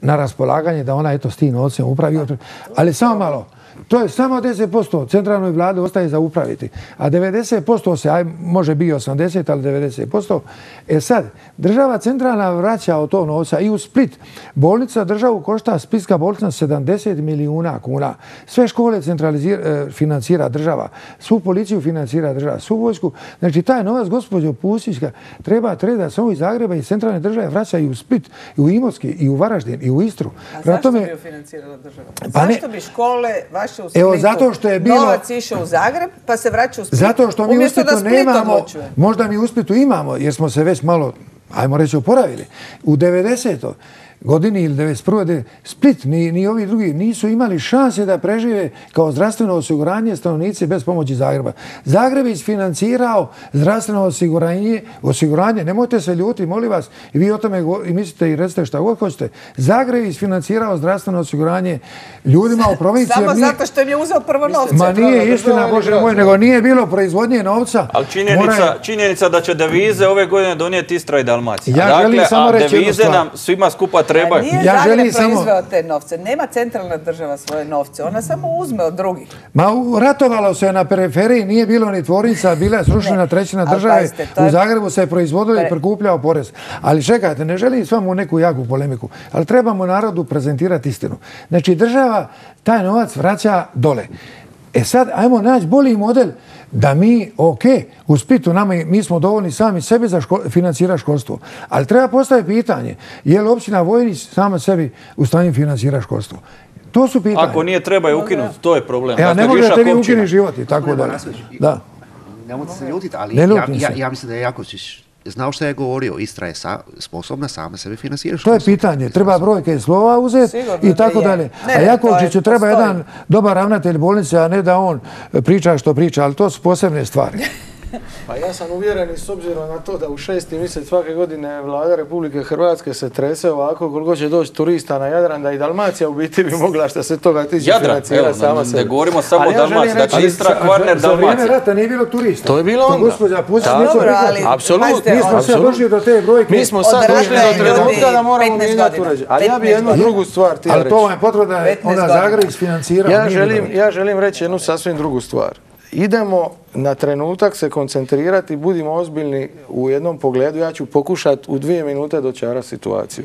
na raspolaganje da ona eto s tim novcem upravi. Ali samo malo, to je samo 10% centralnoj vladi ostaje za upraviti. A 90% se, aj može biti 80, ali 90%. E sad, država centralna vraća od tog novca i u Split. Bolnica državu košta Splitska bolnica 70 milijuna kuna. Sve škole e, financira država. Svu policiju financira država. Svu vojsku. Znači, taj novac, gospođo Pusićka, treba treba samo iz Zagreba i centralne države vraća i u Split, i u Imotski, i u Varaždin, i u Istru. A zašto bi ju financirala država? Pa zašto bi škole, vaše u Splitu, Evo, zato što je bilo... novac išao u Zagreb, pa se vraća u Split? Zato što mi u Splitu nemamo, možda mi u Splitu imamo, jer smo se već malo, ajmo reći, oporavili. U 90 godini ili 91. Split, ni, ni ovi drugi nisu imali šanse da prežive kao zdravstveno osiguranje stanovnici bez pomoći Zagreba. Zagreb je isfinancirao zdravstveno osiguranje, osiguranje, nemojte se ljuti, molim vas, i vi o tome i mislite i recite šta god hoćete. Zagreb je isfinancirao zdravstveno osiguranje ljudima u provinciji. Samo zato što im je uzeo prvo novce. Ma nije istina, Bože moj, nego nije bilo proizvodnje novca. Ali činjenica, činjenica da će devize ove godine donijeti Istra i Dalmacija. Ja dakle, samo reći devize nam svima skupa treba. Nije ja Zagreb proizveo te novce. Nema centralna država svoje novce. Ona samo uzme od drugih. Ma ratovalo se na periferiji, nije bilo ni tvornica, bila je srušena trećina države. U Zagrebu se je proizvodilo i prikupljao porez. Ali čekajte, ne želim s vama u neku jaku polemiku, ali trebamo narodu prezentirati istinu. Znači država taj novac vraća dole. E sad, ajmo naći bolji model da mi, ok, u Splitu nama, mi smo dovoljni sami sebe za ško, financira školstvo. Ali treba postaviti pitanje, je li općina Vojnić sama sebi u stanju financira školstvo? To su pitanje. Ako nije treba je ukinuti, to je problem. E, a dakle, ne možete vi ukinuti život i tako da. Da. Nemojte se ljutiti, ali ja, ja, ja, mislim da je Jakovčić znao što je govorio, Istra je sposobna sama sebe financirati. To je pitanje, treba brojke i slova uzeti i tako dalje. A Jakovčiću treba jedan dobar ravnatelj bolnice, a ne da on priča što priča, ali to su posebne stvari. Pa ja sam uvjeren i s obzirom na to da u šesti mjesec svake godine vlada Republike Hrvatske se trese ovako koliko će doći turista na Jadran da i Dalmacija u biti bi mogla što se toga tiče financirati sama se. Ne govorimo samo o Dalmaciji, dakle Istra, Kvarner, Dalmacija. Za vrijeme rata nije bilo turista. To je bilo onda. Gospođa Pusić, Apsolutno. Mi smo sad došli do te brojke. Mi smo sad došli do trenutka da moramo mijenjati uređaj. Ali ja bi jednu drugu stvar htio reći. Ali to vam je potvrda da je onda Zagreb isfinancirao. Ja želim reći jednu sasvim drugu stvar idemo na trenutak se koncentrirati, budimo ozbiljni u jednom pogledu. Ja ću pokušati u dvije minute dočara situaciju.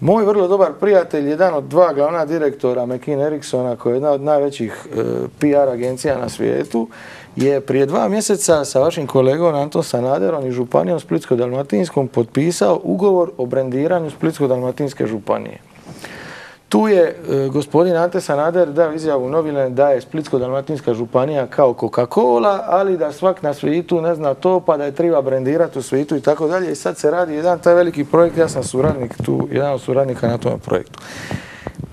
Moj vrlo dobar prijatelj, jedan od dva glavna direktora McKinney Ericssona, koja je jedna od najvećih e, PR agencija na svijetu, je prije dva mjeseca sa vašim kolegom Anton Sanaderom i Županijom Splitsko-Dalmatinskom potpisao ugovor o brendiranju Splitsko-Dalmatinske županije. Tu je e, gospodin Ante Sanader dao izjavu novine da je Splitsko-Dalmatinska županija kao Coca-Cola, ali da svak na svijetu ne zna to, pa da je treba brendirati u svijetu i tako dalje. I sad se radi jedan taj veliki projekt, ja sam suradnik tu, jedan od suradnika na tom projektu.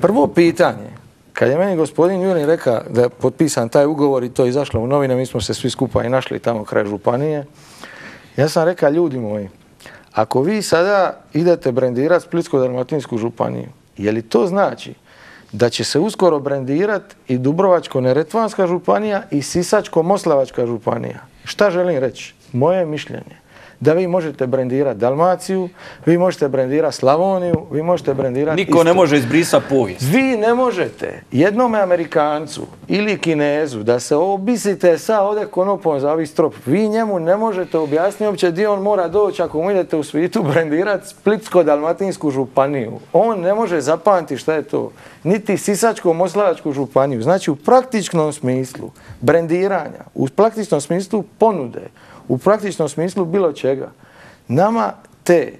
Prvo pitanje, kad je meni gospodin Jurin rekao da je potpisan taj ugovor i to je izašlo u novine, mi smo se svi skupa i našli tamo kraj županije, ja sam rekao, ljudi moji, ako vi sada idete brendirati Splitsko-Dalmatinsku županiju, je li to znači da će se uskoro brendirati i Dubrovačko-Neretvanska županija i Sisačko-Moslavačka županija? Šta želim reći? Moje mišljenje da vi možete brendirati Dalmaciju, vi možete brendirati Slavoniju, vi možete brendirati Niko ne može izbrisati povijest. Vi ne možete jednome Amerikancu ili Kinezu da se obisite sa ovdje konopom za ovih strop. Vi njemu ne možete objasniti uopće gdje on mora doći ako mu idete u svijetu brendirati Splitsko-Dalmatinsku županiju. On ne može zapamtiti šta je to. Niti Sisačko-Moslavačku županiju. Znači u praktičnom smislu brendiranja, u praktičnom smislu ponude, u praktičnom smislu bilo čega. Nama te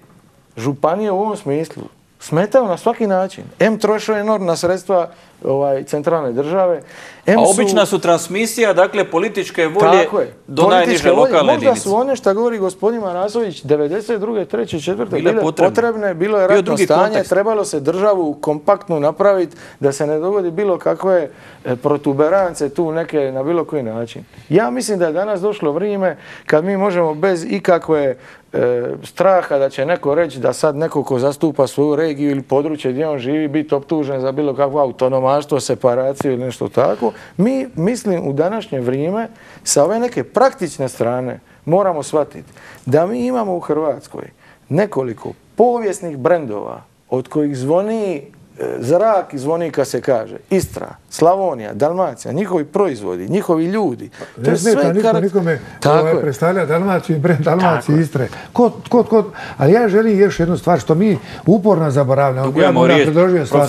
županije u ovom smislu smetaju na svaki način. M troše enormna sredstva ovaj, centralne države. M A obična su... transmisija, dakle, političke volje Tako je. do najniže lokalne jedinice. Možda su one, što govori gospodin Marasović, 92. 3. 4. bile, bile potrebne. bilo je ratno stanje, trebalo se državu kompaktnu napraviti da se ne dogodi bilo kakve e, protuberance tu neke na bilo koji način. Ja mislim da je danas došlo vrijeme kad mi možemo bez ikakve e, straha da će neko reći da sad neko ko zastupa svoju regiju ili područje gdje on živi biti optužen za bilo kakvu autonomaštvo, separaciju ili nešto tako. Mi, mislim, u današnje vrijeme sa ove neke praktične strane moramo shvatiti da mi imamo u Hrvatskoj nekoliko povijesnih brendova od kojih zvoni zrak i zvoni kad se kaže Istra, Slavonija, Dalmacija, njihovi proizvodi, njihovi ljudi. To je sve niko, nikome ovaj, predstavlja Dalmaciju i brend Dalmacije Istre. Kod, kod, kod. Ali ja želim još jednu stvar što mi uporno zaboravljamo. Ja moram predložio stvar.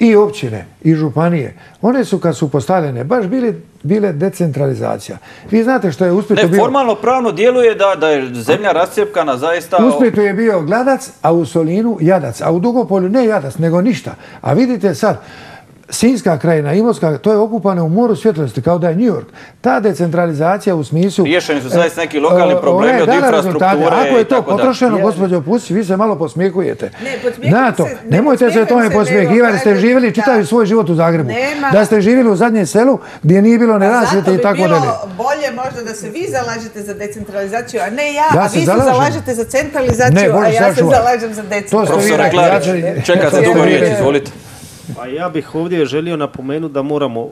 I općine, i županije. One su kad su postavljene baš bili, bile decentralizacija. Vi znate što je u Splitu ne, formalno pravno djeluje da, da je zemlja rascijepkana zaista... U Splitu je bio gladac, a u Solinu jadac. A u Dugopolju ne jadac, nego ništa. A vidite sad, Sinjska krajina, Imotska, to je okupano u moru svjetlosti, kao da je New York. Ta decentralizacija u smislu... Riješeni su zaista neki lokalni e, problemi od infrastrukture Ako je to potrošeno, gospođo Pusi, vi se malo posmijekujete. Ne, Na to, nemojte se tome posmijekivati, ste živjeli čitavi svoj život u Zagrebu. Da ste živjeli u zadnjem selu gdje nije bilo ne rasvjete i tako dalje. Zato bi bilo bolje možda da se vi zalažete za decentralizaciju, a ne ja, a vi se zalažete za centralizaciju, a ja se zalažem za decentralizaciju. Profesor Klarić, čekate dugo riječ, izvolite. Pa ja bih ovdje želio napomenuti da moramo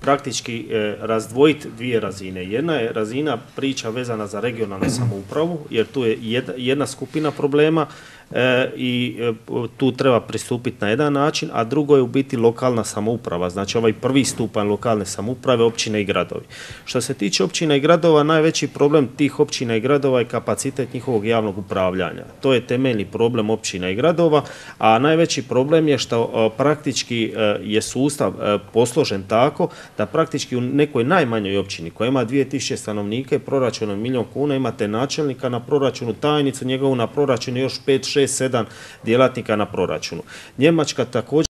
praktički e, razdvojiti dvije razine. Jedna je razina priča vezana za regionalnu samoupravu, jer tu je jedna skupina problema E, i e, tu treba pristupiti na jedan način, a drugo je u biti lokalna samouprava, znači ovaj prvi stupanj lokalne samouprave, općine i gradovi. Što se tiče općina i gradova, najveći problem tih općina i gradova je kapacitet njihovog javnog upravljanja. To je temeljni problem općina i gradova, a najveći problem je što praktički e, je sustav posložen tako da praktički u nekoj najmanjoj općini koja ima 2000 stanovnika i proračunom milijun kuna imate načelnika na proračunu, tajnicu njegovu na proračunu još 5-6 7 djelatnika na proračunu. Njemačka također